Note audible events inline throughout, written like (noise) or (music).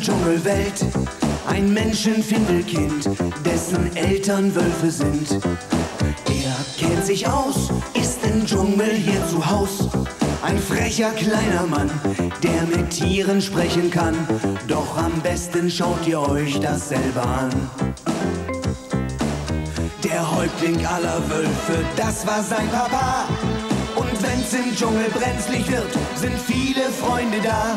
Dschungelwelt. Ein Menschenfindelkind, dessen Eltern Wölfe sind. Er kennt sich aus, im Dschungel hier zu Haus. Ein frecher kleiner Mann, der mit Tieren sprechen kann. Doch am besten schaut ihr euch das selber an. Der Häuptling aller Wölfe, das war sein Papa. Und wenn's im Dschungel brenzlig wird, sind viele Freunde da.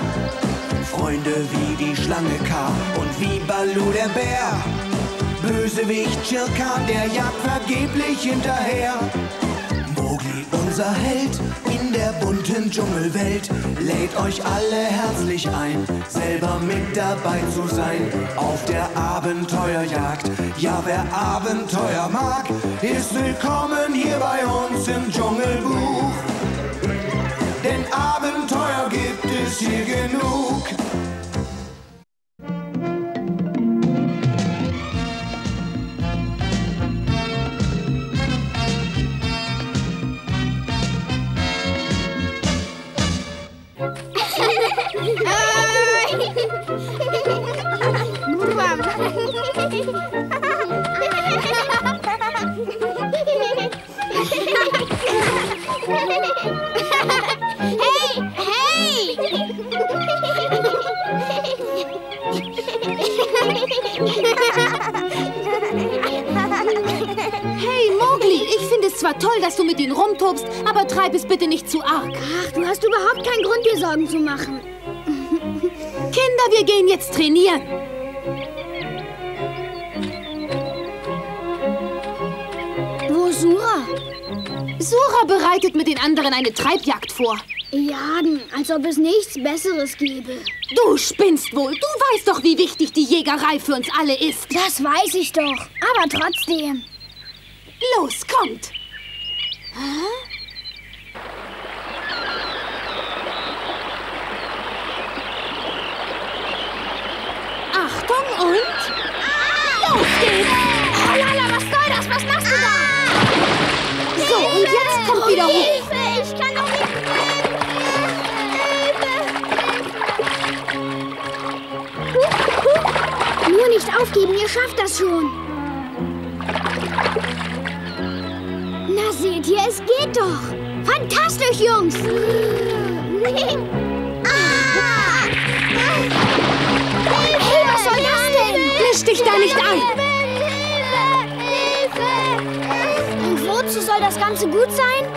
Freunde wie die Schlange K und wie Balu der Bär. Bösewicht Schirkan, der jagt vergeblich hinterher. Unser Held in der bunten Dschungelwelt, lädt euch alle herzlich ein, selber mit dabei zu sein auf der Abenteuerjagd. Ja, wer Abenteuer mag, ist willkommen hier bei uns im Dschungelbuch. Denn Abenteuer gibt es hier genug. Hey, Hey, Mowgli, ich finde es zwar toll, dass du mit ihnen rumtobst, aber treib es bitte nicht zu arg. Ach, du hast überhaupt keinen Grund, dir Sorgen zu machen. Kinder, wir gehen jetzt trainieren. Sura? Sura bereitet mit den anderen eine Treibjagd vor. Jagen, als ob es nichts Besseres gäbe. Du spinnst wohl. Du weißt doch, wie wichtig die Jägerei für uns alle ist. Das weiß ich doch. Aber trotzdem. Los, kommt. Achtung und... Los geht's! Kommt wieder hoch. Hilfe, ich kann doch nicht Hilfe! Nur nicht aufgeben, ihr schafft das schon. Na seht ihr, es geht doch. Fantastisch, Jungs. Ah! Hey, was soll das denn? Misch dich da nicht ein. Soll das Ganze gut sein?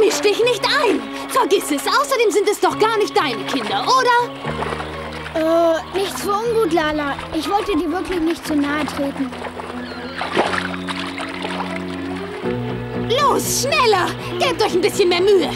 Misch dich nicht ein. Vergiss es. Außerdem sind es doch gar nicht deine Kinder, oder? Äh, nichts für ungut, Lala. Ich wollte dir wirklich nicht zu nahe treten. Los, schneller. Gebt euch ein bisschen mehr Mühe.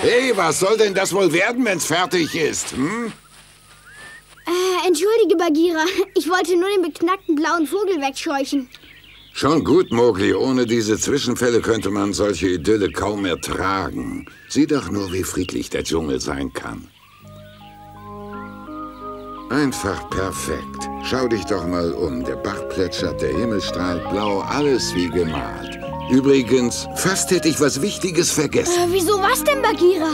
Hey, was soll denn das wohl werden, wenn's fertig ist? Hm? Äh, entschuldige, Bagheera. Ich wollte nur den beknackten blauen Vogel wegscheuchen. Schon gut, Mowgli. Ohne diese Zwischenfälle könnte man solche Idylle kaum ertragen. Sieh doch nur, wie friedlich der Dschungel sein kann. Einfach perfekt. Schau dich doch mal um. Der Bach plätschert, der Himmel strahlt blau, alles wie gemalt. Übrigens, fast hätte ich was Wichtiges vergessen. Äh, wieso was denn, Bagheera?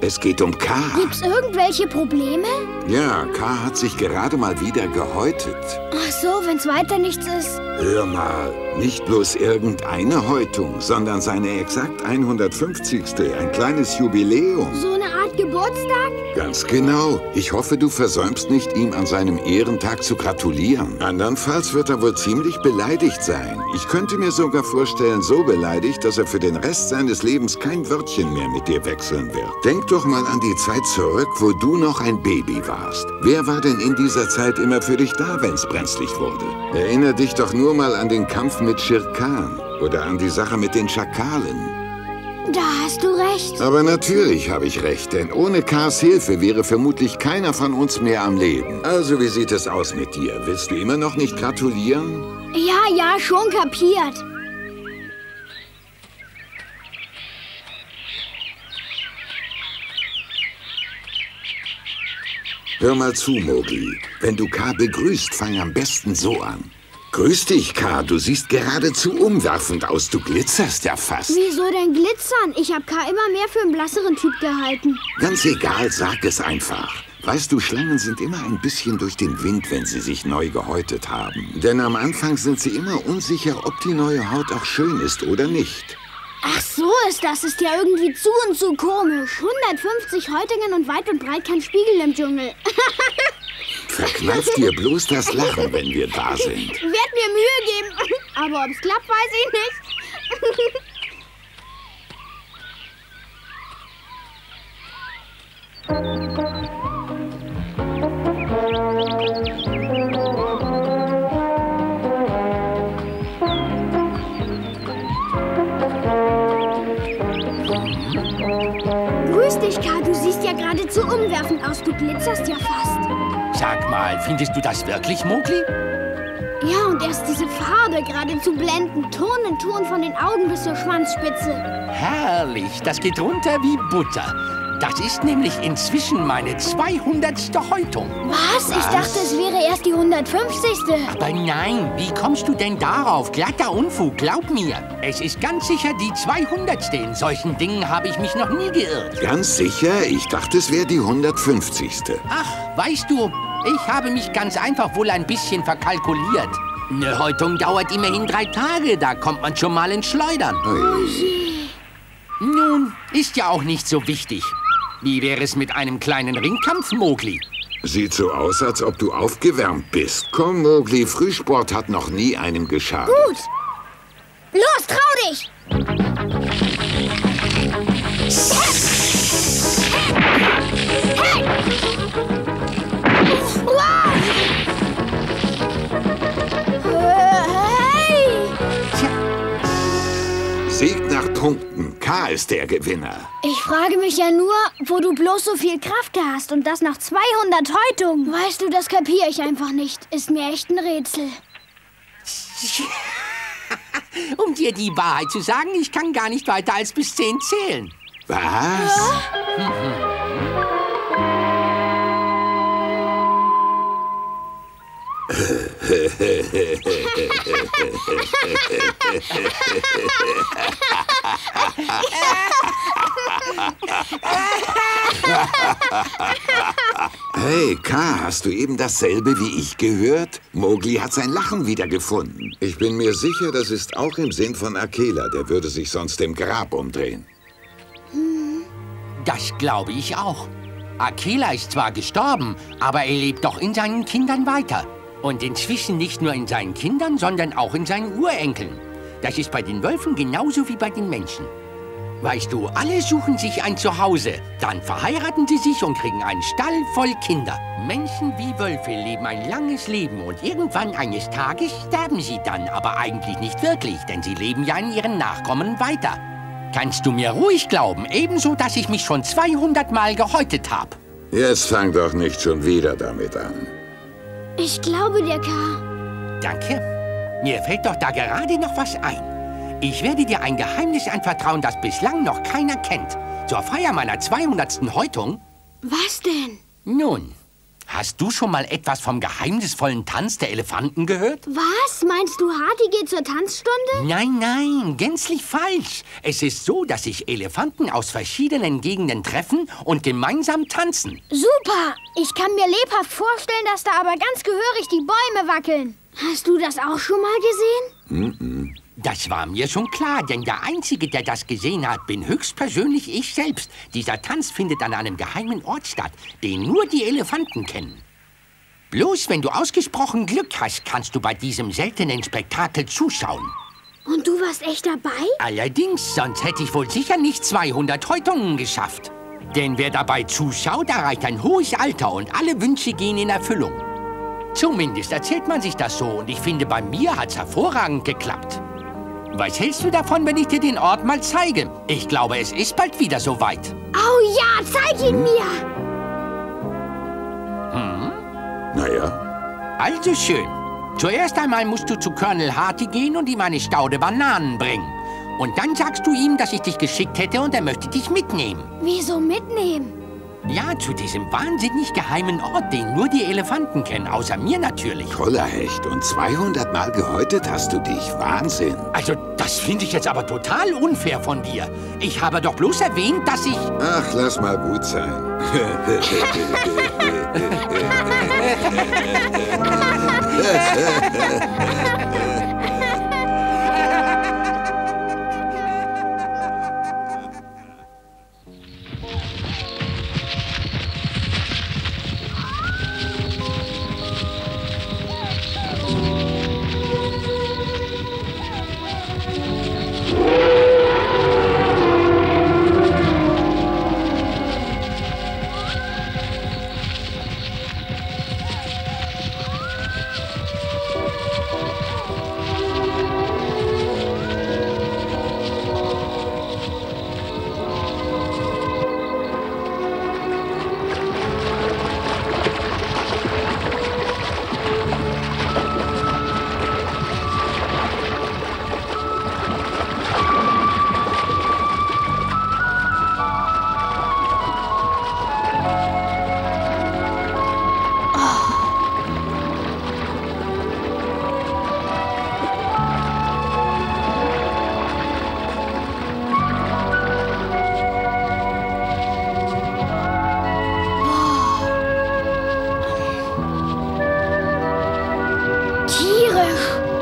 Es geht um K. Gibt's irgendwelche Probleme? Ja, K hat sich gerade mal wieder gehäutet. Ach so, wenn's weiter nichts ist. Hör mal, nicht bloß irgendeine Häutung, sondern seine exakt 150. Ein kleines Jubiläum. So eine Art Geburtstag? Ganz genau. Ich hoffe, du versäumst nicht, ihm an seinem Ehrentag zu gratulieren. Andernfalls wird er wohl ziemlich beleidigt sein. Ich könnte mir sogar vorstellen, so beleidigt, dass er für den Rest seines Lebens kein Wörtchen mehr mit dir wechseln wird. Denk doch mal an die Zeit zurück, wo du noch ein Baby warst. Wer war denn in dieser Zeit immer für dich da, wenn's brenzlig wurde? Erinner dich doch nur mal an den Kampf mit Shirkan oder an die Sache mit den Schakalen. Da hast du recht. Aber natürlich habe ich recht, denn ohne Kars Hilfe wäre vermutlich keiner von uns mehr am Leben. Also, wie sieht es aus mit dir? Willst du immer noch nicht gratulieren? Ja, ja, schon kapiert. Hör mal zu, Mogli. Wenn du K begrüßt, fang am besten so an. Grüß dich, K. Du siehst geradezu umwerfend aus. Du glitzerst ja fast. Wieso denn glitzern? Ich hab K immer mehr für einen blasseren Typ gehalten. Ganz egal, sag es einfach. Weißt du, Schlangen sind immer ein bisschen durch den Wind, wenn sie sich neu gehäutet haben. Denn am Anfang sind sie immer unsicher, ob die neue Haut auch schön ist oder nicht. Ach so ist das. Ist ja irgendwie zu und zu komisch. 150 Häutungen und weit und breit kein Spiegel im Dschungel. (laughs) Verkneif dir bloß das Lachen, wenn wir da sind. Werd mir Mühe geben. Aber ob's klappt, weiß ich nicht. Grüß dich, K. Du siehst ja geradezu umwerfend aus. Du glitzerst ja fast. Sag mal, findest du das wirklich, Mowgli? Ja, und erst diese Farbe geradezu blendend. Ton in Ton von den Augen bis zur Schwanzspitze. Herrlich, das geht runter wie Butter. Das ist nämlich inzwischen meine 200. Häutung. Was? Ich dachte, es wäre erst die 150. Aber nein, wie kommst du denn darauf? Glatter Unfug, glaub mir. Es ist ganz sicher die 200. In solchen Dingen habe ich mich noch nie geirrt. Ganz sicher? Ich dachte, es wäre die 150. Ach, weißt du, ich habe mich ganz einfach wohl ein bisschen verkalkuliert. Eine Häutung dauert immerhin drei Tage, da kommt man schon mal ins Schleudern. Nun, ist ja auch nicht so wichtig. Wie wäre es mit einem kleinen Ringkampf, Mowgli? Sieht so aus, als ob du aufgewärmt bist. Komm, Mowgli, Frühsport hat noch nie einem geschadet. Gut. Los, trau dich! Sieg nach Punkten. K ist der Gewinner. Ich frage mich ja nur, wo du bloß so viel Kraft hast und das nach 200 Häutungen. Weißt du, das kapiere ich einfach nicht. Ist mir echt ein Rätsel. (laughs) Um dir die Wahrheit zu sagen, ich kann gar nicht weiter als bis zehn zählen. Was? (laughs) Hey, K, hast du eben dasselbe wie ich gehört? Mowgli hat sein Lachen wiedergefunden. Ich bin mir sicher, das ist auch im Sinn von Akela. Der würde sich sonst im Grab umdrehen. Das glaube ich auch. Akela ist zwar gestorben, aber er lebt doch in seinen Kindern weiter. Und inzwischen nicht nur in seinen Kindern, sondern auch in seinen Urenkeln. Das ist bei den Wölfen genauso wie bei den Menschen. Weißt du, alle suchen sich ein Zuhause. Dann verheiraten sie sich und kriegen einen Stall voll Kinder. Menschen wie Wölfe leben ein langes Leben und irgendwann eines Tages sterben sie dann, aber eigentlich nicht wirklich, denn sie leben ja in ihren Nachkommen weiter. Kannst du mir ruhig glauben, ebenso, dass ich mich schon 200 Mal gehäutet habe. Jetzt fang doch nicht schon wieder damit an. Ich glaube dir, K. Danke. Mir fällt doch da gerade noch was ein. Ich werde dir ein Geheimnis anvertrauen, das bislang noch keiner kennt. Zur Feier meiner 200. Häutung Was denn? Nun, Hast du schon mal etwas vom geheimnisvollen Tanz der Elefanten gehört? Was? Meinst du, Harti geht zur Tanzstunde? Nein, nein, gänzlich falsch. Es ist so, dass sich Elefanten aus verschiedenen Gegenden treffen und gemeinsam tanzen. Super! Ich kann mir lebhaft vorstellen, dass da aber ganz gehörig die Bäume wackeln. Hast du das auch schon mal gesehen? Das war mir schon klar, denn der Einzige, der das gesehen hat, bin höchstpersönlich ich selbst. Dieser Tanz findet an einem geheimen Ort statt, den nur die Elefanten kennen. Bloß wenn du ausgesprochen Glück hast, kannst du bei diesem seltenen Spektakel zuschauen. Und du warst echt dabei? Allerdings, sonst hätte ich wohl sicher nicht 200 Häutungen geschafft. Denn wer dabei zuschaut, erreicht ein hohes Alter und alle Wünsche gehen in Erfüllung. Zumindest erzählt man sich das so und ich finde, bei mir hat's hervorragend geklappt. Was hältst du davon, wenn ich dir den Ort mal zeige? Ich glaube, es ist bald wieder soweit. Oh ja, zeig ihn mir! Naja, Also schön. Zuerst einmal musst du zu Colonel Harty gehen und ihm eine Staude Bananen bringen. Und dann sagst du ihm, dass ich dich geschickt hätte und er möchte dich mitnehmen. Wieso mitnehmen? Ja, zu diesem wahnsinnig geheimen Ort, den nur die Elefanten kennen, außer mir natürlich. toller Hecht. Und 200 Mal gehäutet hast du dich. Wahnsinn. Also, das finde ich jetzt aber total unfair von dir. Ich habe doch bloß erwähnt, dass ich... Ach, lass mal gut sein. (laughs) (laughs)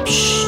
Psst.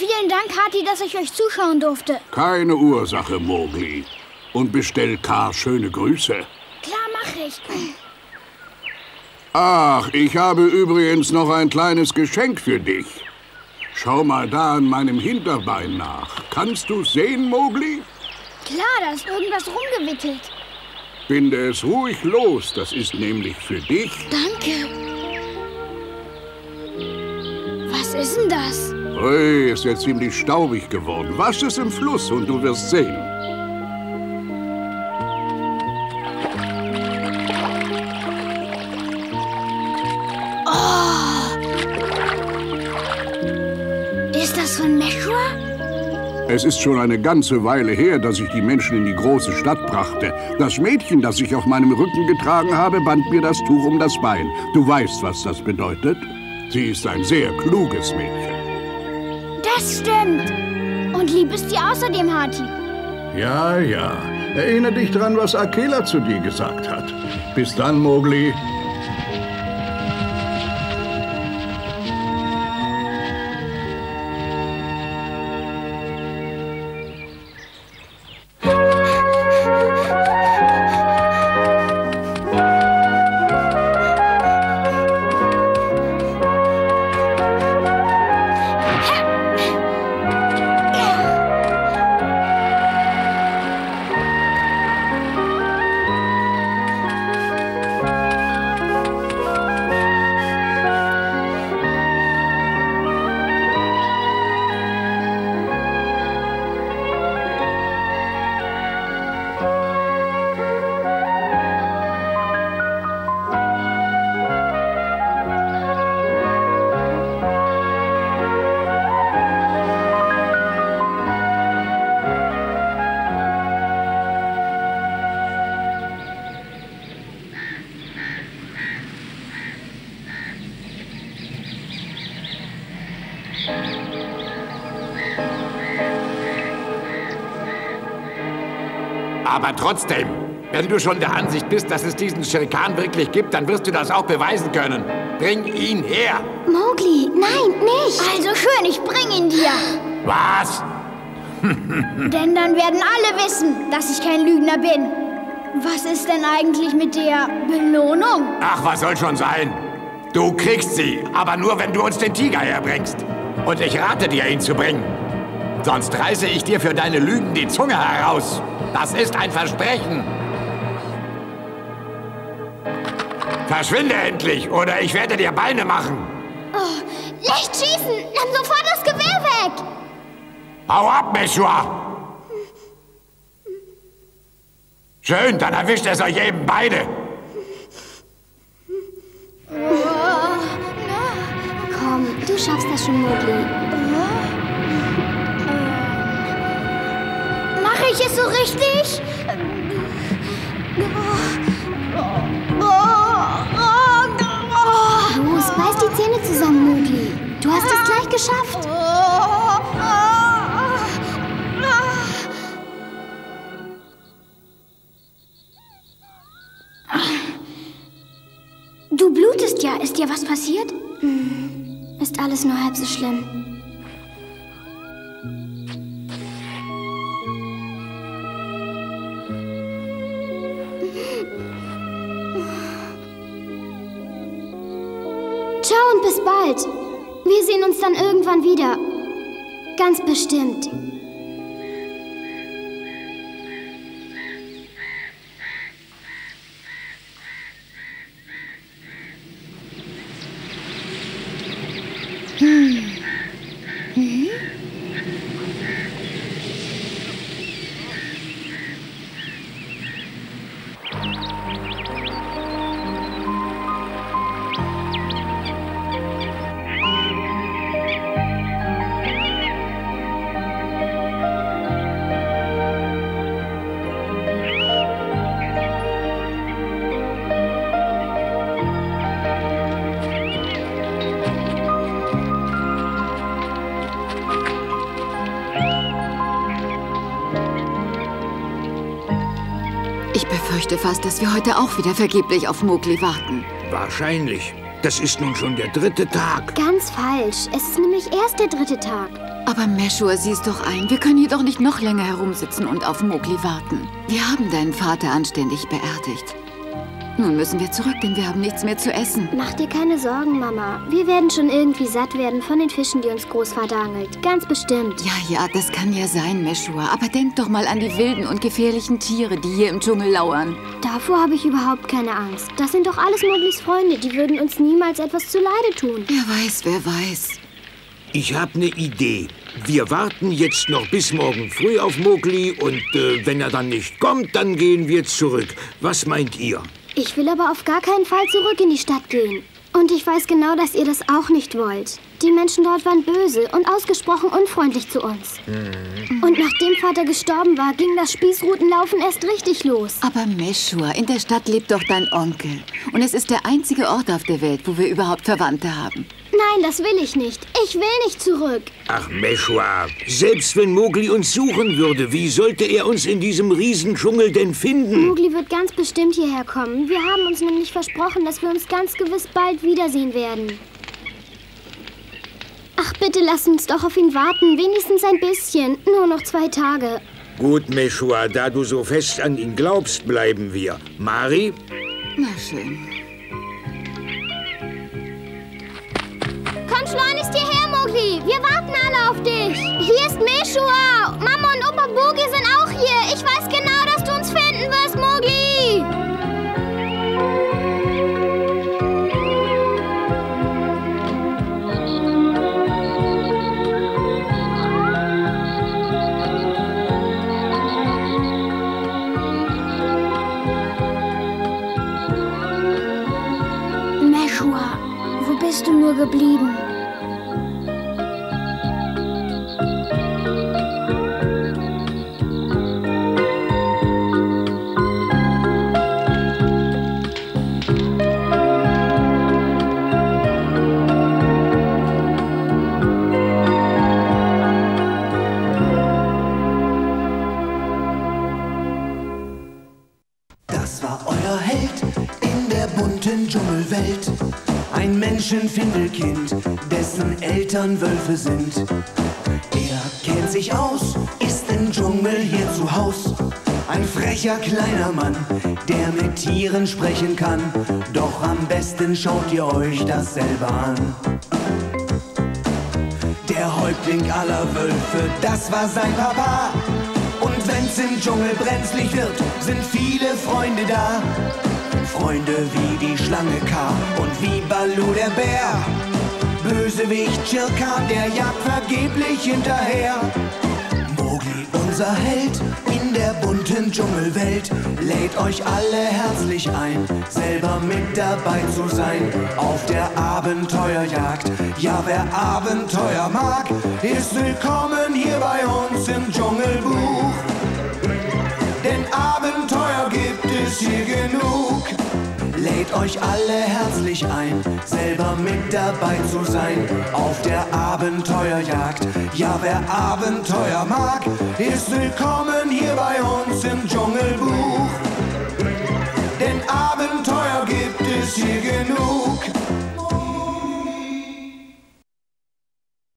Vielen Dank, Hati, dass ich euch zuschauen durfte. Keine Ursache, Mowgli. Und bestell K. schöne Grüße. Klar, mach ich. Ach, ich habe übrigens noch ein kleines Geschenk für dich. Schau mal da an meinem Hinterbein nach. Kannst du sehen, Mowgli? Klar, da ist irgendwas rumgewickelt. Binde es ruhig los, das ist nämlich für dich. Danke. Was ist denn das? Ui, ist ja ziemlich staubig geworden. Wasch es im Fluss und du wirst sehen. Ist das von Meshua? Es ist schon eine ganze Weile her, dass ich die Menschen in die große Stadt brachte. Das Mädchen, das ich auf meinem Rücken getragen habe, band mir das Tuch um das Bein. Du weißt, was das bedeutet? Sie ist ein sehr kluges Mädchen. Das stimmt. Und lieb ist sie außerdem, Hati. Ja, ja. Erinnere dich dran, was Akela zu dir gesagt hat. Bis dann, Mowgli. Aber trotzdem, wenn du schon der Ansicht bist, dass es diesen Schirkan wirklich gibt, dann wirst du das auch beweisen können. Bring ihn her. Mowgli, nein, nicht. Also schön, ich bring ihn dir. Was? (laughs) Denn dann werden alle wissen, dass ich kein Lügner bin. Was ist denn eigentlich mit der Belohnung? Ach, was soll schon sein? Du kriegst sie, aber nur, wenn du uns den Tiger herbringst. Und ich rate dir, ihn zu bringen. Sonst reiße ich dir für deine Lügen die Zunge heraus. Das ist ein Versprechen. Verschwinde endlich, oder ich werde dir Beine machen. Oh, nicht schießen! Nimm sofort das Gewehr weg! Hau ab, Meshua! Schön, dann erwischt es euch eben beide. Komm, du schaffst das schon, Mowgli. Ich es so richtig? Los, beiß die Zähne zusammen, Mowgli. Du hast es gleich geschafft. Du blutest ja. Ist dir was passiert? Hm, Ist alles nur halb so schlimm. Sehen uns dann irgendwann wieder. Ganz bestimmt. Fast, dass wir heute auch wieder vergeblich auf Mowgli warten. Wahrscheinlich. Das ist nun schon der dritte Tag. Ganz falsch. Es ist nämlich erst der dritte Tag. Aber Meshua, sieh's doch ein. Wir können hier doch nicht noch länger herumsitzen und auf Mowgli warten. Wir haben deinen Vater anständig beerdigt. Nun müssen wir zurück, denn wir haben nichts mehr zu essen. Mach dir keine Sorgen, Mama. Wir werden schon irgendwie satt werden von den Fischen, die uns Großvater angelt. Ganz bestimmt. Ja, ja, das kann ja sein, Meshua. Aber denk doch mal an die wilden und gefährlichen Tiere, die hier im Dschungel lauern. Davor habe ich überhaupt keine Angst. Das sind doch alles Mowglis Freunde. Die würden uns niemals etwas zuleide tun. Wer weiß, wer weiß. Ich habe eine Idee. Wir warten jetzt noch bis morgen früh auf Mowgli und äh, wenn er dann nicht kommt, dann gehen wir zurück. Was meint ihr? Ich will aber auf gar keinen Fall zurück in die Stadt gehen. Und ich weiß genau, dass ihr das auch nicht wollt. Die Menschen dort waren böse und ausgesprochen unfreundlich zu uns. Und nachdem Vater gestorben war, ging das Spießrutenlaufen erst richtig los. Aber Meshua, in der Stadt lebt doch dein Onkel. Und es ist der einzige Ort auf der Welt, wo wir überhaupt Verwandte haben. Nein, das will ich nicht. Ich will nicht zurück. Ach, Meshua, selbst wenn Mowgli uns suchen würde, wie sollte er uns in diesem Riesendschungel denn finden? Mowgli wird ganz bestimmt hierher kommen. Wir haben uns nämlich versprochen, dass wir uns ganz gewiss bald wiedersehen werden. Ach, bitte lass uns doch auf ihn warten. Wenigstens ein bisschen. Nur noch zwei Tage. Gut, Meshua, da du so fest an ihn glaubst, bleiben wir. Mari? Na schön. Komm schleunigst hierher, Mowgli. Wir warten alle auf dich. Hier ist Meshua. Mama und Opa Boogie sind geblieben? Das war euer Held in der bunten Dschungelwelt. Menschenfindelkind, dessen Eltern Wölfe sind. Er kennt sich aus, ist im Dschungel hier zu Haus. Ein frecher kleiner Mann, der mit Tieren sprechen kann. Doch am besten schaut ihr euch das selber an. Der Häuptling aller Wölfe, das war sein Papa. Und wenn's im Dschungel brenzlig wird, sind viele Freunde da. Freunde wie die Schlange K und wie Balu der Bär. Bösewicht Chirkan, der jagt vergeblich hinterher. Mowgli, unser Held in der bunten Dschungelwelt, lädt euch alle herzlich ein, selber mit dabei zu sein auf der Abenteuerjagd. Ja, wer Abenteuer mag, ist willkommen hier bei uns im Dschungelbuch. Denn Abenteuer gibt es hier genug lädt euch alle herzlich ein, selber mit dabei zu sein auf der Abenteuerjagd. Ja, wer Abenteuer mag, ist willkommen hier bei uns im Dschungelbuch. Denn Abenteuer gibt es hier genug.